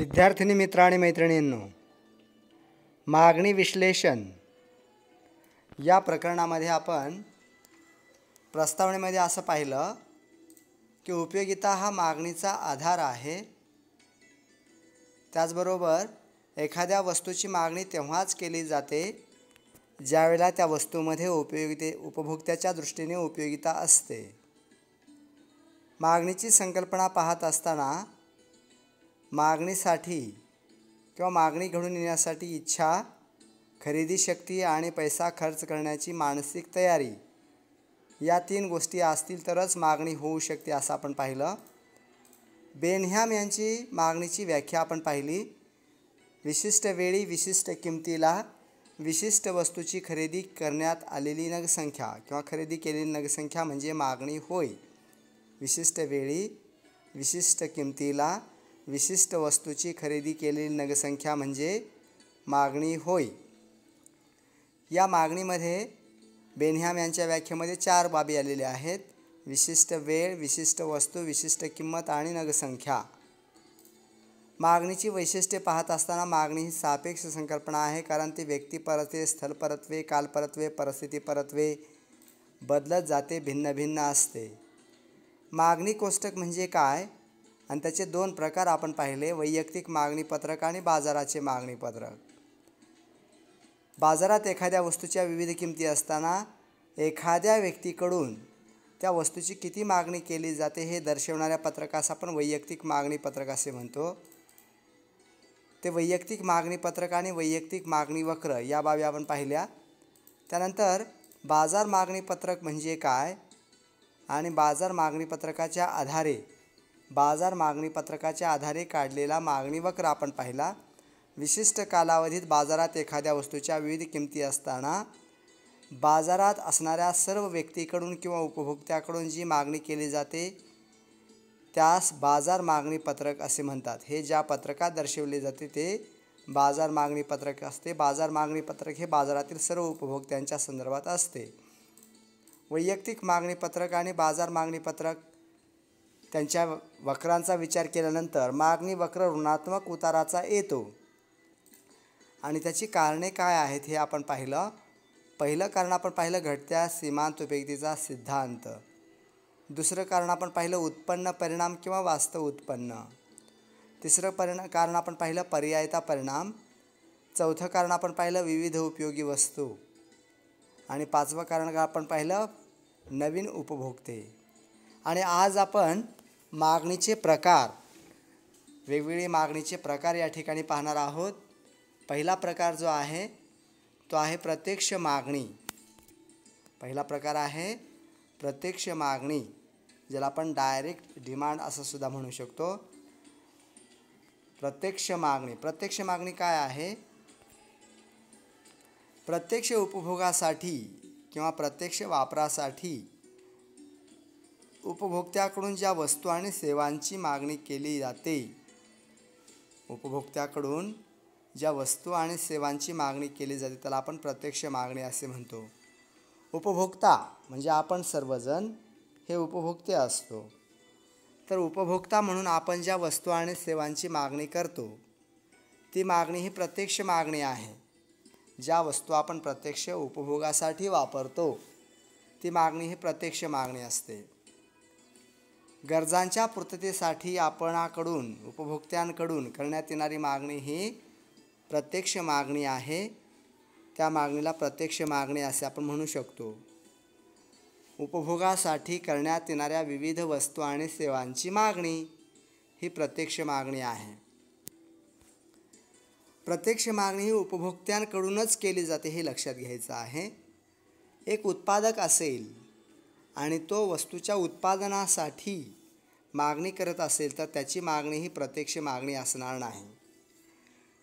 विद्यार्थिनी मित्र आणि मैत्रिणींनो मागणी विश्लेषण या प्रकरणामध्ये आपण प्रस्तावनेमध्ये असं पाहिलं की उपयोगिता हा मागणीचा आधार आहे. त्याचबरोबर एखाद्या वस्तूची मागणी तेव्हाच केली जाते ज्यावेळेला त्या वस्तूमध्ये उपयोगिते उपभोक्त्याच्या दृष्टीने उपयोगिता असते. मागणीची संकल्पना पाहत असताना मागणीसाठी किंवा मागणी घडून येण्यासाठी इच्छा खरेदी शक्ती आणि पैसा खर्च करण्याची मानसिक तयारी या तीन गोष्टी असतील तरच मागणी होऊ शकते असं आपण पाहिलं. बेनह्याम यांची मागणीची व्याख्या आपण पाहिली. विशिष्ट वेळी विशिष्ट किमतीला विशिष्ट वस्तूची खरेदी करण्यात आलेली नगसंख्या किंवा खरेदी केलेली नगसंख्या म्हणजे मागणी होय. विशिष्ट वेळी विशिष्ट किमतीला विशिष्ट वस्तूची खरेदी केलेली नगसंख्या म्हणजे मागणी होय. या मागणीमध्ये बेनह्याम यांच्या व्याख्येमध्ये चार बाबी आलेल्या आहेत. विशिष्ट वेळ विशिष्ट वस्तू विशिष्ट किंमत आणि नगसंख्या मागणीची वैशिष्ट्ये पाहत असताना मागणी ही सापेक्ष संकल्पना आहे कारण ती व्यक्ती परत्वे स्थल परत्वे काल परत्वे परिस्थिती परत्वे बदलत जाते भिन्न भिन्न असते. मागणी कोष्टक म्हणजे काय? आणि त्याचे दोन प्रकार आपण पाहिले वैयक्तिक मागणी पत्रक आणि बाजाराचे मागणी पत्रक. बाजारात एखाद्या वस्तूच्या विविध किमती असताना एखाद्या व्यक्तीकडून त्या वस्तूची किती मागणी केली जाते हे दर्शवणाऱ्या पत्रकास आपण वैयक्तिक मागणी पत्रक असे म्हणतो. ते वैयक्तिक मागणी पत्रक आणि वैयक्तिक मागणी वक्र या बाबी आपण पाहिल्या. त्यानंतर बाजार मागणी पत्रक म्हणजे काय आणि बाजार मागणी पत्रकाच्या आधारे बाजार मागणी पत्रकाच्या आधारे काढलेला मागणी वक्र आपण पाहिला. विशिष्ट कालावधीत बाजारात एखाद्या वस्तूच्या विविध किमती असताना बाजारात असणाऱ्या सर्व व्यक्तीकडून किंवा उपभोक्त्याकडून जी मागणी केली जाते त्यास बाजार मागणी पत्रक असे म्हणतात. हे ज्या पत्रकात दर्शवले जाते ते बाजार मागणी पत्रक असते. बाजार मागणी पत्रक हे बाजारातील सर्व उपभोक्त्यांच्या संदर्भात असते. वैयक्तिक मागणी पत्रक आणि बाजार मागणी पत्रक त्यांच्या वक्रांचा विचार केल्यानंतर मागणी वक्र ऋणात्मक उताराचा येतो. आणि त्याची कारणे काय आहेत हे आपण पाहिलं. पहिलं कारण आपण पाहिलं घटत्या सीमांत उपयुक्तीचा सिद्धांत. दुसरं कारण आपण पाहिलं उत्पन्न परिणाम किंवा वास्तव उत्पन्न. तिसरं परिणा कारण आपण पाहिलं पर्यायता परिणाम. चौथं कारण आपण पाहिलं विविध उपयोगी वस्तू. आणि पाचवं कारण आपण पाहिलं नवीन उपभोक्ते. आणि आज आपण मागणीचे प्रकार वेगवेगळे मागणीचे प्रकार या ठिकाणी पाहणार आहोत. पहिला प्रकार जो आहे तो आहे प्रत्यक्ष मागणी. पहिला प्रकार आहे प्रत्यक्ष मागणी ज्याला आपण डायरेक्ट डिमांड असं सुद्धा म्हणू शकतो. प्रत्यक्ष मागणी प्रत्यक्ष मागणी काय आहे? प्रत्यक्ष उपभोगासाठी किंवा प्रत्यक्ष वापरासाठी उपभोक्त्याकडून ज्या वस्तू आणि सेवांची मागणी केली जाते उपभोक्त्याकडून ज्या वस्तू आणि सेवांची मागणी केली जाते त्याला आपण प्रत्यक्ष मागणी असे म्हणतो. उपभोक्ता म्हणजे आपण सर्वजण हे उपभोक्ते असतो. तर उपभोक्ता म्हणून आपण ज्या वस्तू आणि सेवांची मागणी करतो ती मागणी ही प्रत्यक्ष मागणी आहे. ज्या वस्तू आपण प्रत्यक्ष उपभोगासाठी वापरतो ती मागणी ही प्रत्यक्ष मागणी असते. गरजांच्या पूर्ततेसाठी आपणाकडून उपभोक्त्यांकडून करण्यात येणारी मागणी ही प्रत्यक्ष मागणी आहे. त्या मागणीला प्रत्यक्ष मागणी असे आपण म्हणू शकतो. उपभोगासाठी करण्यात येणाऱ्या विविध वस्तू आणि सेवांची मागणी ही प्रत्यक्ष मागणी आहे. प्रत्यक्ष मागणी ही उपभोक्त्यांकडूनच केली जाते हे लक्षात घ्यायचं आहे. एक उत्पादक असेल आणि तो वस्तूच्या उत्पादनासाठी मागणी करत असेल तर त्याची मागणी ही प्रत्यक्ष मागणी असणार नाही.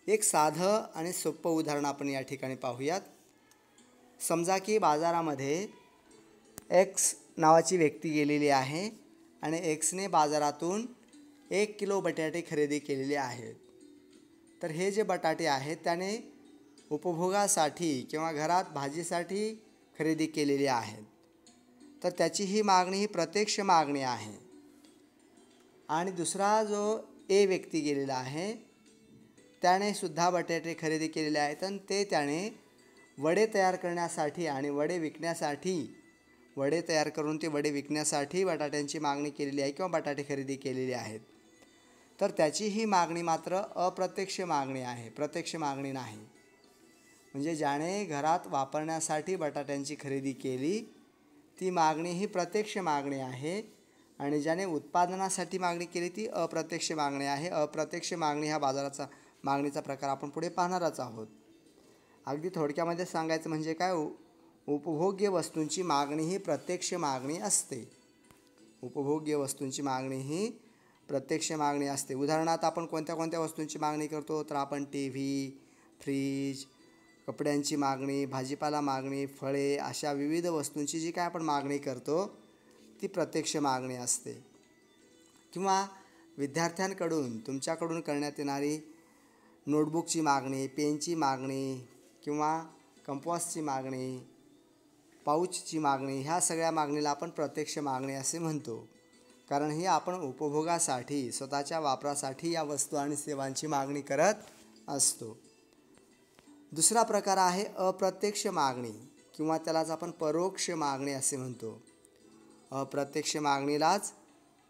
एक साधं आणि सोपं उदाहरण आपण या ठिकाणी पाहूयात. समजा की बाजारामध्ये एक्स नावाची व्यक्ती गेलेली आहे आणि एक्सने बाजारातून एक किलो बटाटे खरेदी केलेले आहेत. तर हे जे बटाटे आहेत त्याने उपभोगासाठी किंवा घरात भाजीसाठी खरेदी केलेली आहेत. तर त्याची ही मागणी ही प्रत्यक्ष मागणी आहे. आणि दुसरा जो ए व्यक्ती गेलेला आहे त्याने सुद्धा बटाटे खरेदी केलेले आहेत आणि ते त्याने वडे तयार करण्यासाठी आणि वडे विकण्यासाठी वडे तयार करून ते वडे विकण्यासाठी बटाट्यांची मागणी केलेली आहे किंवा बटाटे खरेदी केलेली आहेत. तर त्याची ही मागणी मात्र अप्रत्यक्ष मागणी आहे प्रत्यक्ष मागणी नाही. म्हणजे ज्याने घरात वापरण्यासाठी बटाट्यांची खरेदी केली ती मागणी ही प्रत्यक्ष मागणी आहे. आणि ज्याने उत्पादनासाठी मागणी केली ती अप्रत्यक्ष मागणी आहे. अप्रत्यक्ष मागणी हा बाजाराचा मागणीचा प्रकार आपण पुढे पाहणारच आहोत. अगदी थोडक्यामध्ये सांगायचं म्हणजे काय? उपभोग्य वस्तूंची मागणी ही प्रत्यक्ष मागणी असते. उपभोग्य वस्तूंची मागणी ही प्रत्यक्ष मागणी असते. उदाहरणार्थ आपण कोणत्या कोणत्या वस्तूंची मागणी करतो? तर आपण टी व्ही फ्रीज कपड्यांची मागणी भाजीपाला मागणी फळे अशा विविध वस्तूंची जी काय आपण मागणी करतो ती प्रत्यक्ष मागणी असते. किंवा विद्यार्थ्यांकडून तुमच्याकडून करण्यात येणारी नोटबुकची मागणी पेनची मागणी किंवा कंपॉसची मागणी पाऊचची मागणी ह्या सगळ्या मागणीला आपण प्रत्यक्ष मागणी असे म्हणतो. कारण ही आपण उपभोगासाठी स्वतःच्या वापरासाठी या वस्तू आणि सेवांची मागणी करत असतो. दुसरा प्रकार आहे अप्रत्यक्ष मागणी किंवा त्यालाच आपण परोक्ष मागणी असे म्हणतो. अप्रत्यक्ष मागणीलाच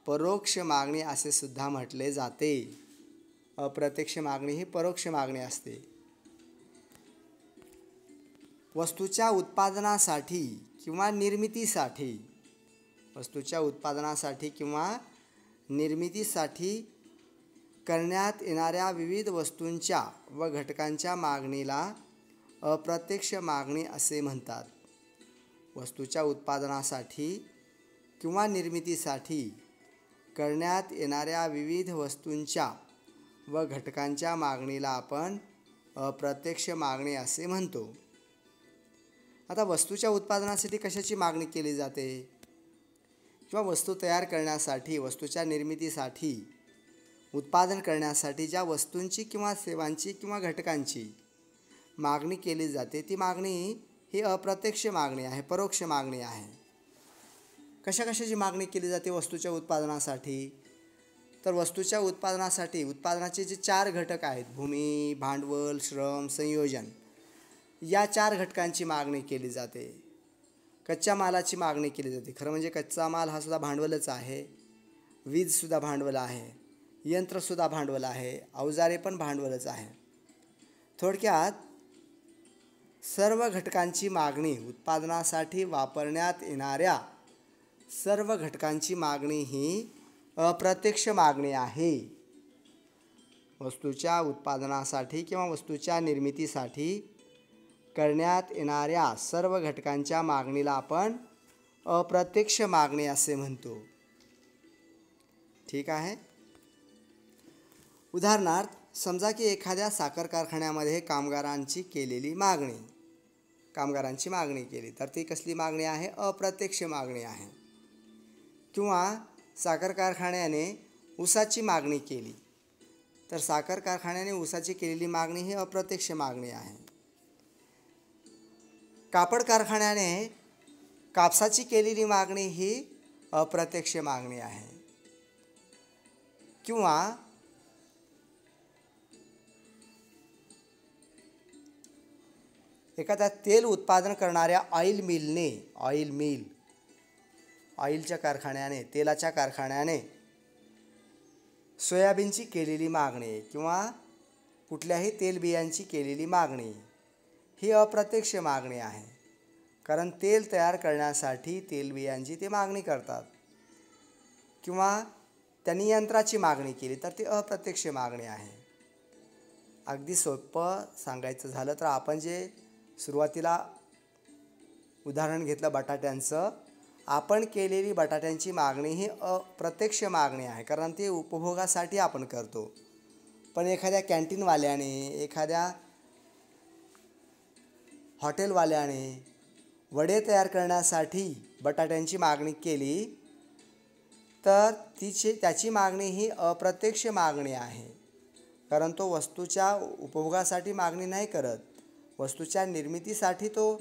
परोक्ष मागणी असे सुद्धा म्हटले जाते. अप्रत्यक्ष मागणी ही परोक्ष मागणी असते. वस्तूच्या उत्पादनासाठी किंवा निर्मितीसाठी वस्तूच्या उत्पादनासाठी किंवा निर्मितीसाठी करण्यात येणाऱ्या विविध वस्तूंच्या व घटकांच्या मागणीला अप्रत्यक्ष मागणी असे म्हणतात. वस्तूच्या उत्पादनासाठी किंवा निर्मितीसाठी करण्यात येणाऱ्या विविध वस्तूंच्या व घटकांच्या मागणीला आपण अप्रत्यक्ष मागणी असे म्हणतो. आता वस्तूच्या उत्पादनासाठी कशाची मागणी केली जाते? किंवा वस्तू तयार करण्यासाठी वस्तूच्या निर्मितीसाठी उत्पादन करण्यासाठी ज्या वस्तूंची किंवा सेवांची किंवा घटकांची मागणी केली जाते ती मागणी ही अप्रत्यक्ष मागणी आहे परोक्ष मागणी आहे. कशा कशाची मागणी केली जाते वस्तूच्या उत्पादनासाठी? तर वस्तूच्या उत्पादनासाठी उत्पादनाचे जे चार घटक आहेत भूमी भांडवल श्रम संयोजन या चार घटकांची मागणी केली जाते. कच्च्या मालाची मागणी केली जाते. खरं म्हणजे कच्चा माल हा सुद्धा भांडवलच आहे. वीजसुद्धा भांडवल आहे. यंत्रसुद्धा भांडवल आहे अवजारे पण भांडवलच आहे. थोडक्यात सर्व घटकांची मागणी उत्पादनासाठी वापरण्यात येणाऱ्या सर्व घटकांची मागणी ही अप्रत्यक्ष मागणी आहे. वस्तूच्या उत्पादनासाठी किंवा वस्तूच्या निर्मितीसाठी करण्यात येणाऱ्या सर्व घटकांच्या मागणीला आपण अप्रत्यक्ष मागणी असे म्हणतो. ठीक आहे? उदाहरणार्थ समजा की एखाद्या साखर कारखान्यामध्ये कामगारांची केलेली मागणी. कामगारांची मागणी केली तर ती कसली मागणी आहे? अप्रत्यक्ष मागणी आहे. किंवा साखर कारखान्याने ऊसाची मागणी केली तर साखर कारखान्याने ऊसाची केलेली मागणी ही अप्रत्यक्ष मागणी आहे. कापड कारखान्याने कापसाची केलेली मागणी ही अप्रत्यक्ष मागणी आहे. किंवा एखाद्या तेल उत्पादन करणाऱ्या ऑइल मिलने ऑइल मिल ऑइलच्या कारखान्याने तेलाच्या कारखान्याने सोयाबीनची केलेली मागणी किंवा कुठल्याही तेलबियांची केलेली मागणी ही अप्रत्यक्ष मागणी आहे. कारण तेल तयार करण्यासाठी तेलबियांची ते मागणी करतात. किंवा त्यांनी यंत्राची मागणी केली तर ती अप्रत्यक्ष मागणी आहे. अगदी सोपं सांगायचं झालं तर आपण जे सुरुवातीला उदाहरण घेतलं बटाट्यांचं. आपण केलेली बटाट्यांची मागणी ही अप्रत्यक्ष मागणी आहे कारण ती उपभोगासाठी आपण करतो. पण एखाद्या कॅन्टीनवाल्याने एखाद्या हॉटेलवाल्याने वडे तयार करण्यासाठी बटाट्यांची मागणी केली तर तिची त्याची मागणी ही अप्रत्यक्ष मागणी आहे. कारण तो वस्तूच्या उपभोगासाठी मागणी नाही करत. वस्तूच्या निर्मितीसाठी तो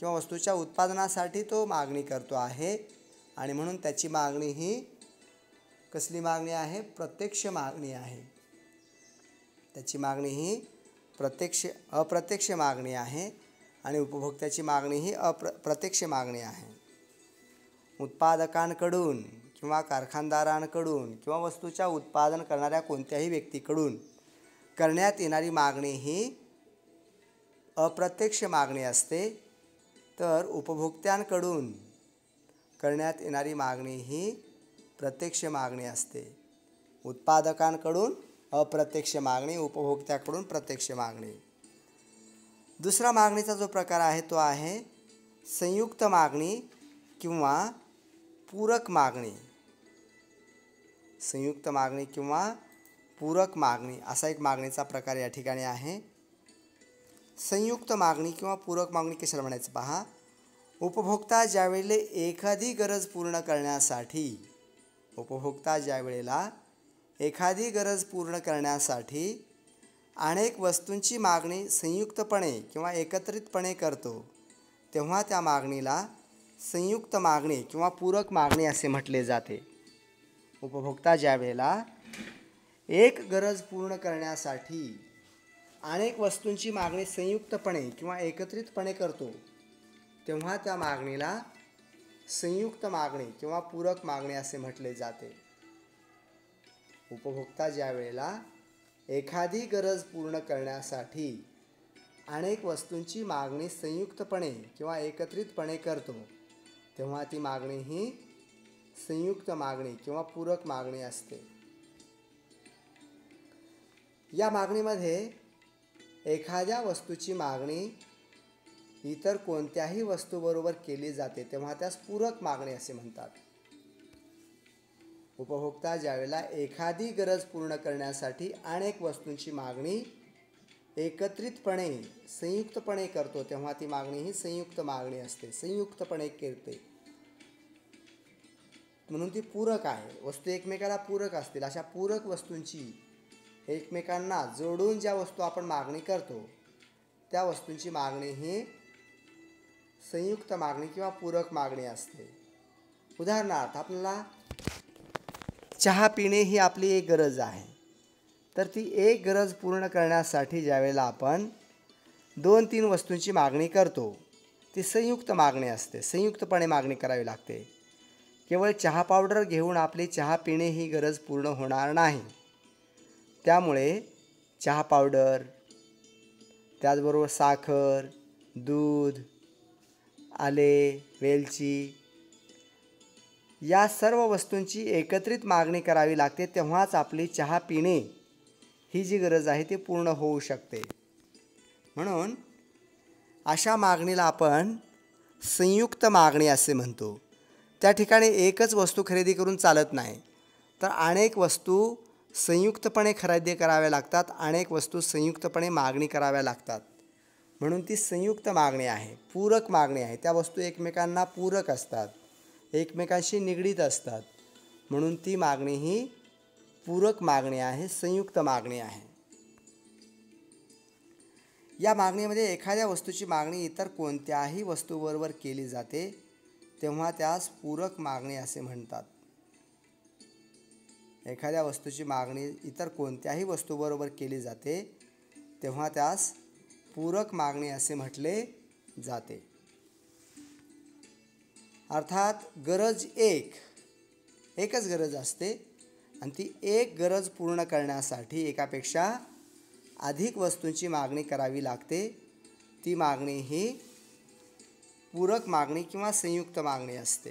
किंवा वस्तूच्या उत्पादनासाठी तो मागणी करतो आहे. आणि म्हणून त्याची मागणी ही कसली मागणी आहे? प्रत्यक्ष मागणी आहे. त्याची मागणी ही प्रत्यक्ष अप्रत्यक्ष मागणी आहे. आणि उपभोक्त्याची मागणी ही अप्र प्रत्यक्ष मागणी आहे. उत्पादकांकडून किंवा कारखानदारांकडून किंवा वस्तूच्या उत्पादन करणाऱ्या कोणत्याही व्यक्तीकडून करण्यात येणारी मागणी ही अप्रत्यक्ष मागणी असते तर उपभोक्त्यांकडून करण्यात येणारी मागणी ही प्रत्यक्ष मागणी असते. उत्पादकांकडून अप्रत्यक्ष मागणी उपभोक्त्याकडून प्रत्यक्ष मागणी. दुसरा मागणीचा जो प्रकार आहे तो आहे संयुक्त मागणी किंवा पूरक मागणी. संयुक्त मागणी किंवा पूरक मागणी असा एक मागणीचा प्रकार या ठिकाणी आहे. संयुक्त मागणी किंवा पूरक मागणी कशाला म्हणायचं पहा? उपभोक्ता ज्यावेळेला एखादी गरज पूर्ण करण्यासाठी उपभोक्ता ज्यावेळेला एखादी गरज पूर्ण करण्यासाठी अनेक वस्तूंची मागणी संयुक्तपणे किंवा एकत्रितपणे करतो तेव्हा त्या मागणीला संयुक्त मागणी किंवा पूरक मागणी असे म्हटले जाते. उपभोक्ता ज्यावेळेला एक गरज पूर्ण करण्यासाठी अनेक वस्तूंची मागणी संयुक्तपणे किंवा एकत्रितपणे करतो तेव्हा त्या मागणीला संयुक्त मागणी किंवा पूरक मागणी असे म्हटले जाते. उपभोक्ता ज्या वेळेला एखादी गरज पूर्ण करण्यासाठी अनेक वस्तूंची मागणी संयुक्तपणे किंवा एकत्रितपणे करतो तेव्हा ती मागणी ही संयुक्त मागणी किंवा पूरक मागणी असते. या मागणीमध्ये एखाद्या वस्तूची मागणी इतर कोणत्याही वस्तूबरोबर केली जाते तेव्हा त्यास पूरक मागणी असे म्हणतात. उपभोक्ता ज्यावेळेला एखादी गरज पूर्ण करण्यासाठी अनेक वस्तूंची मागणी एकत्रितपणे संयुक्तपणे करतो तेव्हा ती मागणी ही संयुक्त मागणी असते संयुक्तपणे करते. म्हणून ती पूरक आहे. वस्तू एकमेकाला पूरक असतील अशा पूरक वस्तूंची एकमेकांना जोडून ज्या वस्तू आपण मागणी करतो त्या वस्तूंची मागणी ही संयुक्त मागणी किंवा पूरक मागणी असते. उदाहरणार्थ आपल्याला चहा पिणे ही आपली एक गरज आहे. तर ती एक गरज पूर्ण करण्यासाठी ज्यावेळेला आपण दोन तीन वस्तूंची मागणी करतो ती संयुक्त मागणी असते. संयुक्तपणे मागणी करावी लागते. केवळ चहा पावडर घेऊन आपली चहा पिणे ही गरज पूर्ण होणार नाही. त्यामुळे चहा पावडर त्याचबरोबर साखर दूध आले वेलची या सर्व वस्तूंची एकत्रित मागणी करावी लागते तेव्हाच आपली चहा पिणे ही जी गरज आहे ती पूर्ण होऊ शकते. म्हणून अशा मागणीला आपण संयुक्त मागणी असे म्हणतो. त्या ठिकाणी एकच वस्तू खरेदी करून चालत नाही तर अनेक वस्तू संयुक्तपणे खरेदी कराव्या लागतात अनेक वस्तू संयुक्तपणे मागणी कराव्या लागतात. म्हणून ती संयुक्त मागणी आहे पूरक मागणी आहे. त्या वस्तू एकमेकांना पूरक असतात एकमेकांशी निगडीत असतात. म्हणून ती मागणी ही पूरक मागणी आहे संयुक्त मागणी आहे. या मागणीमध्ये एखाद्या वस्तूची मागणी इतर कोणत्याही वस्तूबरोबर केली जाते तेव्हा त्यास पूरक मागणी असे म्हणतात. एखाद्या वस्तूची मागणी इतर कोणत्याही वस्तूबरोबर केली जाते तेव्हा त्यास पूरक मागणी असे म्हटले जाते. अर्थात गरज एक एकच गरज असते आणि ती एक गरज पूर्ण करण्यासाठी एकापेक्षा अधिक वस्तूंची मागणी करावी लागते. ती मागणी ही पूरक मागणी किंवा संयुक्त मागणी असते.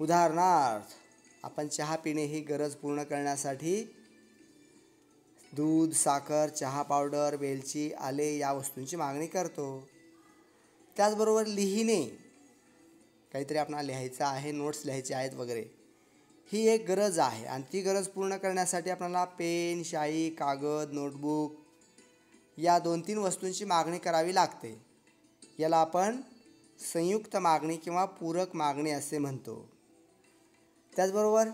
उदाहरणार्थ आपण चहा पिणे ही गरज पूर्ण करण्यासाठी दूध साखर चहा पावडर वेलची आले या वस्तूंची मागणी करतो. त्याचबरोबर लिहिणे काहीतरी आपणा लिहायचं आहे नोट्स लिहायचे आहेत वगैरे ही एक गरज आहे. आणि ती गरज पूर्ण करण्यासाठी आपल्याला पेन शाई कागद नोटबुक या दोन तीन वस्तूंची मागणी करावी लागते. याला आपण संयुक्त मागणी किंवा पूरक मागणी असे म्हणतो. त्याचबरोबर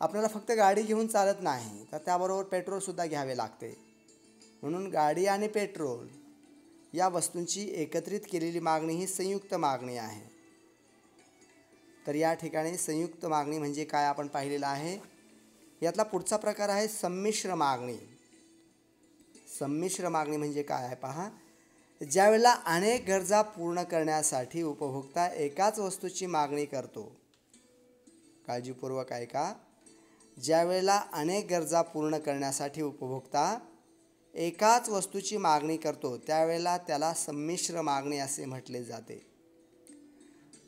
आपल्याला फक्त गाडी घेऊन चालत नाही तर त्याबरोबर पेट्रोलसुद्धा घ्यावे लागते. म्हणून गाडी आणि पेट्रोल या वस्तूंची एकत्रित केलेली मागणी ही संयुक्त मागणी आहे. तर या ठिकाणी संयुक्त मागणी म्हणजे काय आपण पाहिलेलं आहे? यातला पुढचा प्रकार आहे संमिश्र मागणी. संमिश्र मागणी म्हणजे काय आहे पहा. ज्यावेळेला अनेक गरजा पूर्ण करण्यासाठी उपभोक्ता एकाच वस्तूची मागणी करतो काळजीपूर्वक ऐका. ज्यावेळेला अनेक गरजा पूर्ण करण्यासाठी उपभोक्ता एकाच वस्तूची मागणी करतो त्यावेळेला त्याला संमिश्र मागणी असे म्हटले जाते.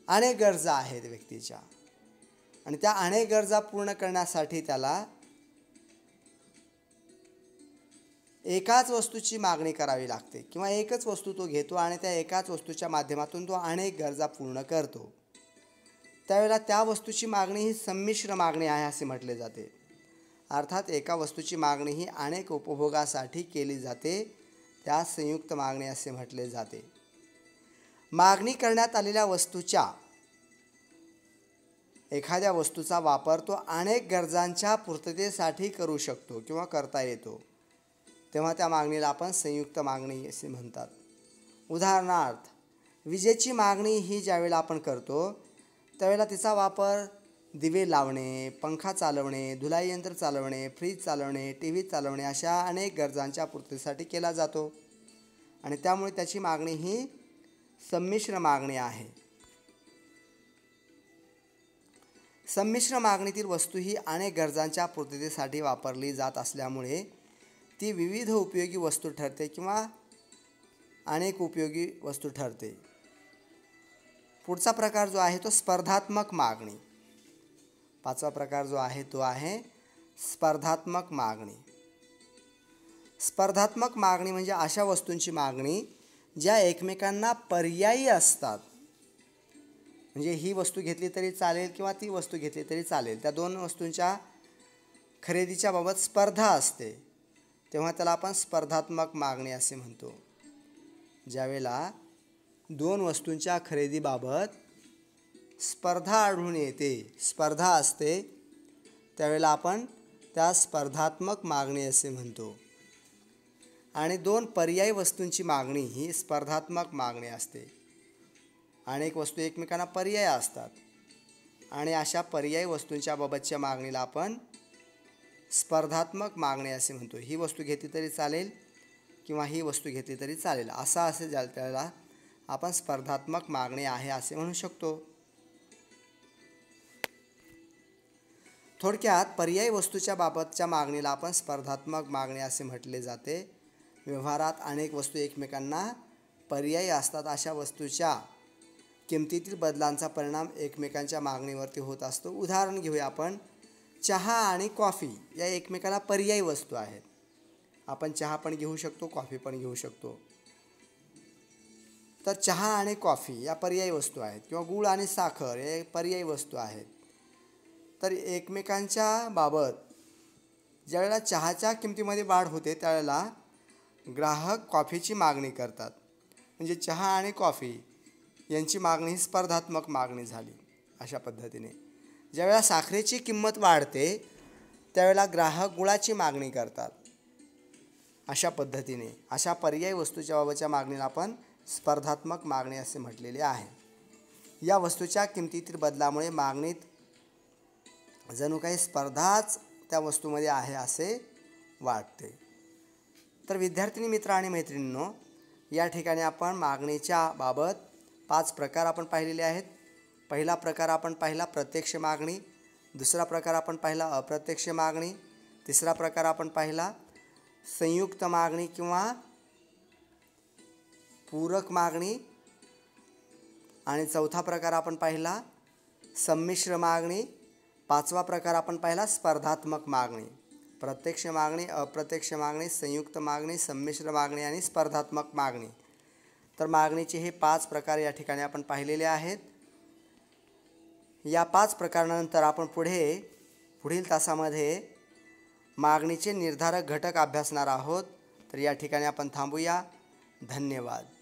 अनेक गरजा आहेत व्यक्तीच्या. आणि त्या अनेक गरजा पूर्ण करण्यासाठी त्याला एकाच वस्तूची मागणी करावी लागते किंवा एकच वस्तू तो घेतो आणि त्या एकाच वस्तूच्या माध्यमातून तो अनेक गरजा पूर्ण करतो. त्यावेळेला त्या वस्तूची मागणी ही संमिश्र मागणी आहे असे म्हटले जाते. अर्थात एका वस्तूची मागणी ही अनेक उपभोगासाठी केली जाते त्या संयुक्त मागणी असे म्हटले जाते. मागणी करण्यात आलेल्या वस्तूच्या एखाद्या वस्तूचा वापर तो अनेक गरजांच्या पूर्ततेसाठी करू शकतो किंवा करता येतो. तेव्हा त्या मागणीला आपण संयुक्त मागणी असे म्हणतात. उदाहरणार्थ विजेची मागणी ही ज्यावेळेला आपण करतो त्यावेळेला तिचा वापर दिवे लावणे पंखा चालवणे धुलाई यंत्र चालवणे फ्रीज चालवणे टी व्ही चालवणे अशा अनेक गरजांच्या पूर्तीसाठी केला जातो. आणि त्यामुळे त्याची मागणी ही संमिश्र मागणी आहे. संमिश्र मागणीतील वस्तू ही अनेक गरजांच्या पूर्ततेसाठी वापरली जात असल्यामुळे ती विविध उपयोगी वस्तू ठरते किंवा अनेक उपयोगी वस्तू ठरते. पुढचा प्रकार जो आहे तो स्पर्धात्मक मागणी. पाचवा प्रकार जो आहे तो आहे स्पर्धात्मक मागणी. स्पर्धात्मक मागणी म्हणजे अशा वस्तूंची मागणी ज्या एकमेकांना पर्यायी असतात. म्हणजे ही वस्तू घेतली तरी चालेल किंवा ती वस्तू घेतली तरी चालेल. त्या दोन वस्तूंच्या खरेदीच्या बाबत स्पर्धा असते. तेव्हा त्याला आपण स्पर्धात्मक मागणी असे म्हणतो. ज्यावेळेला दोन वस्तूंच्या खरेदीबाबत स्पर्धा आढळून येते. स्पर्धा असते. त्यावेळेला आपण त्या स्पर्धात्मक मागणी असे म्हणतो. आणि दोन पर्यायी वस्तूंची मागणी ही स्पर्धात्मक मागणी असते. अनेक वस्तू एकमेकांना पर्याय असतात. आणि अशा पर्यायी वस्तूंच्या बाबतच्या मागणीला आपण स्पर्धात्मक मागणी असे म्हणतो. ही वस्तू घेतली तरी चालेल किंवा ही वस्तू घेतली तरी चालेल. असा असे ज्या त्याला आपण स्पर्धात्मक मागणी आहे असे म्हणू शकतो. थोडक्यात पर्यायी वस्तूच्या बाबतच्या मागणीला आपण स्पर्धात्मक मागणी असे म्हटले जाते. व्यवहारात अनेक वस्तू एकमेकांना पर्यायी असतात. अशा वस्तूच्या किमतीतील बदलांचा परिणाम एकमेकांच्या मागणीवरती होत असतो. उदाहरण घेऊया आपण. चहा आणि कॉफी या एकमेकाला पर्यायी वस्तू आहेत. आपण चहा पण घेऊ शकतो कॉफी पण घेऊ शकतो. तर चहा आणि कॉफी या पर्यायी वस्तू आहेत किंवा गूळ आणि साखर हे पर्यायी वस्तू आहेत. तर एकमेकांच्या बाबत ज्यावेळेला चहाच्या किमतीमध्ये वाढ होते त्यावेळेला ग्राहक कॉफीची मागणी करतात. म्हणजे चहा आणि कॉफी यांची मागणी ही स्पर्धात्मक मागणी झाली अशा पद्धतीने. ज्यावेळेला साखरेची किंमत वाढते त्यावेळेला ग्राहक गुळाची मागणी करतात. अशा पद्धतीने अशा पर्यायी वस्तूच्या बाबतच्या मागणीला आपण स्पर्धात्मक मागणी असे म्हटलेले आहे. या वस्तूच्या किमतीतील बदलामुळे मागणीत जणू काही स्पर्धाच त्या वस्तूमध्ये आहे असे वाटते. तर विद्यार्थिनी मित्र आणि मैत्रिणींनो या ठिकाणी आपण मागणीच्या बाबत पाच प्रकार आपण पाहिलेले आहेत. पहिला प्रकार आपण पाहिला प्रत्यक्ष मागणी दुसरा प्रकार आपण पाहिला अप्रत्यक्ष मागणी तिसरा प्रकार आपण पाहिला संयुक्त मागणी किंवा पूरक मागणी. आणि चौथा प्रकार आपण पाहिला संमिश्र मागणी. पाचवा प्रकार आपण पाहिला स्पर्धात्मक मागणी. प्रत्यक्ष मागणी अप्रत्यक्ष मागणी संयुक्त मागणी संमिश्र मागणी आणि स्पर्धात्मक मागणी. तर मागणीचे हे पाच प्रकार या ठिकाणी आपण पाहिलेले आहेत. या पाच प्रकारानंतर आपण पुढे पुढील तासामध्ये मागणीचे निर्धारक घटक अभ्यासणार आहोत. तर या ठिकाणी आपण थांबूया. धन्यवाद.